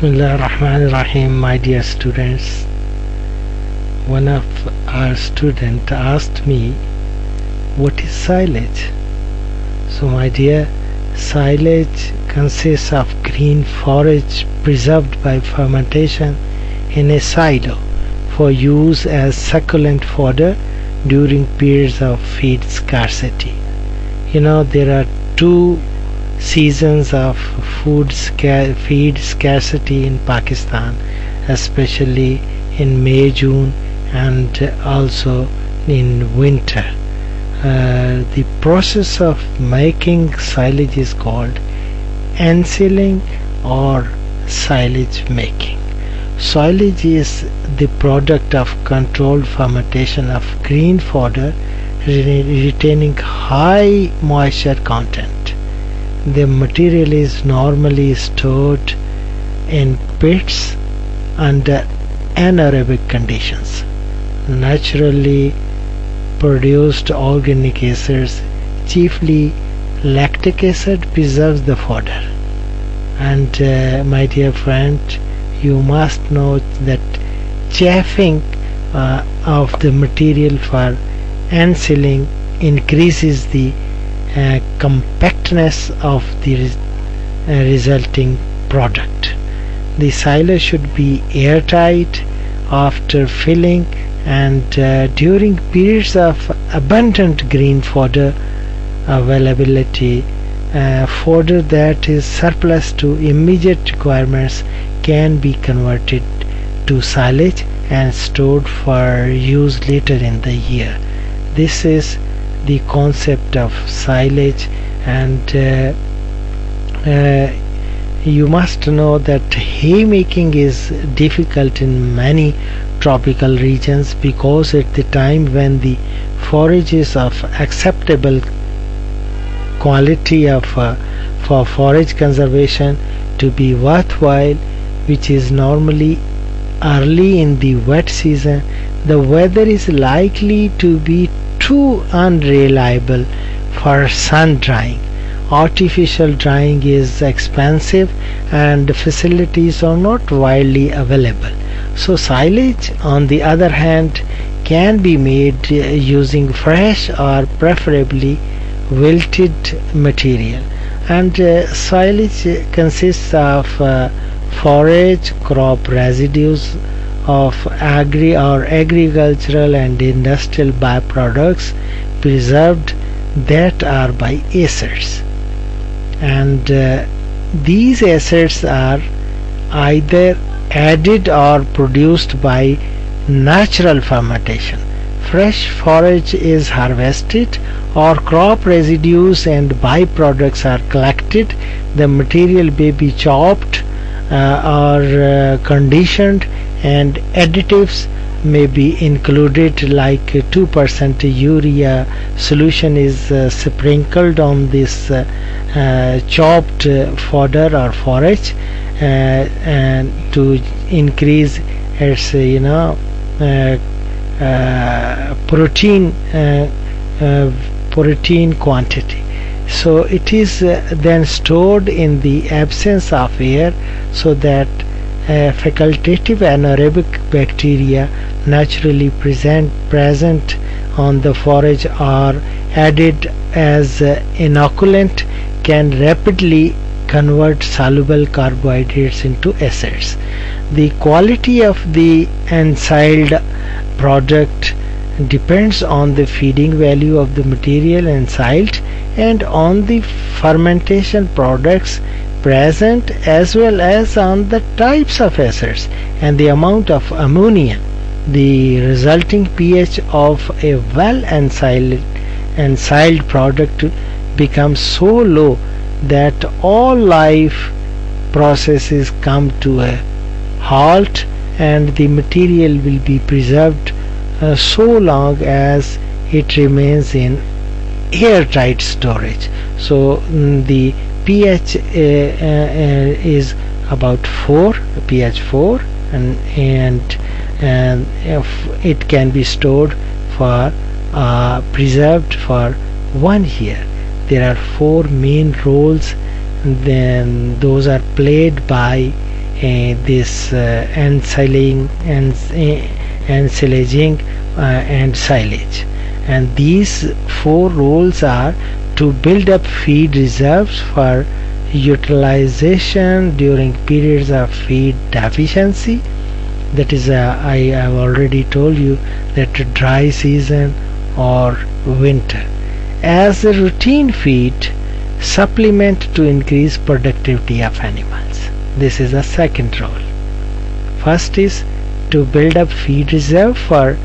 Bismillah ar-Rahman ar-Rahim, my dear students. One of our student asked me, what is silage? So my dear, silage consists of green forage preserved by fermentation in a silo for use as succulent fodder during periods of feed scarcity. You know, there are two seasons of food feed scarcity in Pakistan, especially in May, June, and also in winter. Uh, the process of making silage is called ensiling or silage making. Silage is the product of controlled fermentation of green fodder re- retaining high moisture content the material is normally stored in pits under anaerobic conditions. Naturally produced organic acids, chiefly lactic acid, preserves the fodder. And uh, my dear friend, you must know that chafing uh, of the material for ensiling increases the uh, compactness of the res- uh, resulting product. The silo should be airtight after filling and uh, during periods of abundant green fodder availability uh, fodder that is surplus to immediate requirements can be converted to silage and stored for use later in the year. This is the concept of silage and uh, uh, you must know that haymaking is difficult in many tropical regions because at the time when the forage is of acceptable quality of uh, for forage conservation to be worthwhile which is normally early in the wet season the weather is likely to be too unreliable for sun drying. Artificial drying is expensive and facilities are not widely available. So silage on the other hand can be made uh, using fresh or preferably wilted material and uh, silage consists of uh, forage crop residues of agri or agricultural and industrial byproducts preserved that are by acids and uh, these acids are either added or produced by natural fermentation. Fresh forage is harvested or crop residues and byproducts are collected. The material may be chopped uh, or uh, conditioned and additives may be included like 2% urea. Solution is uh, sprinkled on this uh, uh, chopped fodder or forage and to increase its you know protein protein quantity. So it is uh, then stored in the absence of air so that uh, facultative anaerobic bacteria naturally present present on the forage are added as uh, inoculant can rapidly convert soluble carbohydrates into acids. The quality of the ensiled product depends on the feeding value of the material ensiled and on the fermentation products present as well as on the types of acids and the amount of ammonia the resulting pH of a well ensiled, ensiled product becomes so low that all life processes come to a halt and the material will be preserved uh, so long as it remains in airtight storage. So mm, the pH uh, uh, is about 4 pH 4 and and and it can be stored for uh, preserved for one year. There are four main roles then those are played by this ensiling and ensilaging and silage and these four roles are to build up feed reserves for utilization during periods of feed deficiency. That is uh, I have already told you that dry season or winter. As a routine feed supplement to increase productivity of animals. This is the second role first is to build up feed reserve for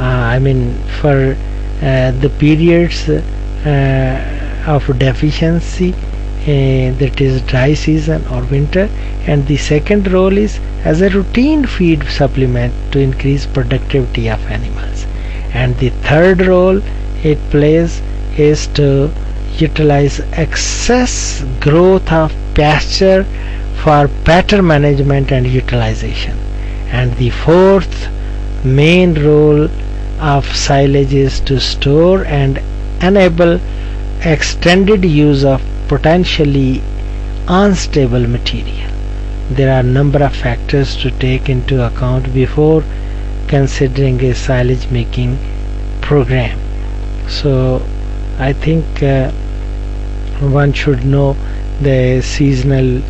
uh, I mean for the periods uh, of deficiency uh, that is dry season or winter. And the second role is as a routine feed supplement to increase productivity of animals. And the third role it plays is to utilize excess growth of pasture for better management and utilization. And the fourth main role of silages to store and enable extended use of potentially unstable material. There are a number of factors to take into account before considering a silage making program. So I think uh, one should know the seasonal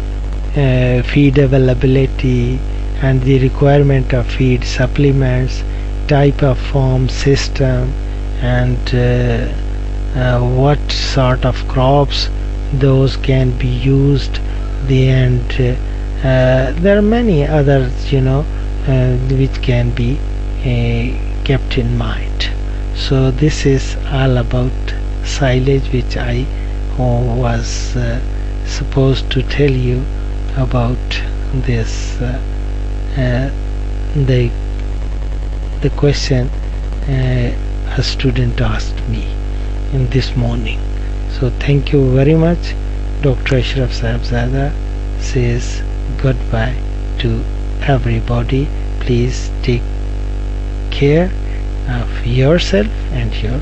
uh, feed availability and the requirement of feed supplements type of farm system and uh, uh, what sort of crops those can be used the and uh, uh, there are many others you know uh, which can be kept in mind. So this is all about silage which I was supposed to tell you about this uh, uh, the the question uh, a student asked me in this morning so thank you very much Dr. Ashraf Sahibzada says goodbye to everybody please take care of yourself and your